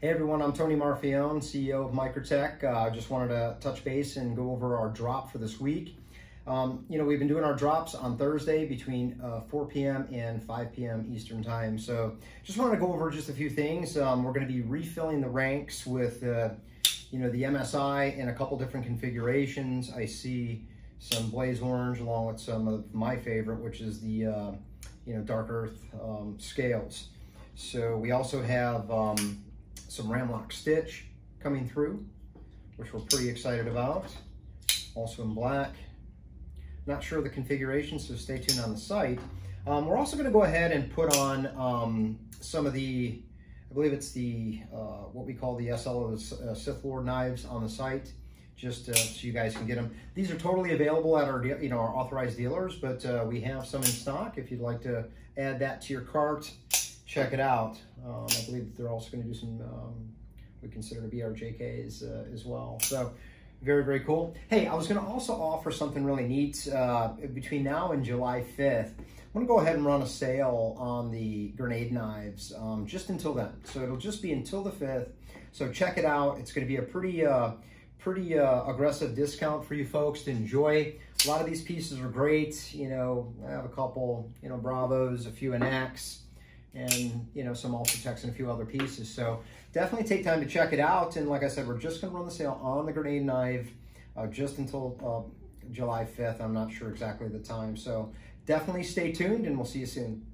Hey everyone, I'm Tony Marfione, CEO of Microtech. I uh, just wanted to touch base and go over our drop for this week. Um, you know, we've been doing our drops on Thursday between uh, 4 p.m. and 5 p.m. Eastern Time. So just wanted to go over just a few things. Um, we're going to be refilling the ranks with, uh, you know, the MSI in a couple different configurations. I see some blaze orange along with some of my favorite, which is the, uh, you know, dark earth um, scales. So we also have um, some RAM-LOK Stitch coming through, which we're pretty excited about. Also in black. Not sure of the configuration, so stay tuned on the site. Um, we're also gonna go ahead and put on um, some of the, I believe it's the, uh, what we call the SL the uh, Sith Lord knives on the site, just uh, so you guys can get them. These are totally available at our, you know, our authorized dealers, but uh, we have some in stock. If you'd like to add that to your cart, check it out. Um, I believe they're also going to do some, um, we consider to be our JKs uh, as well. So very, very cool. Hey, I was going to also offer something really neat uh, between now and July 5th. I'm going to go ahead and run a sale on the grenade knives um, just until then. So it'll just be until the 5th. So check it out. It's going to be a pretty, uh, pretty uh, aggressive discount for you folks to enjoy. A lot of these pieces are great. You know, I have a couple, you know, Bravos, a few Anacs and you know some Ultratechs and a few other pieces. So definitely take time to check it out. And like I said, we're just going to run the sale on the grenade knife uh, just until uh, July 5th. I'm not sure exactly the time. So definitely stay tuned and we'll see you soon.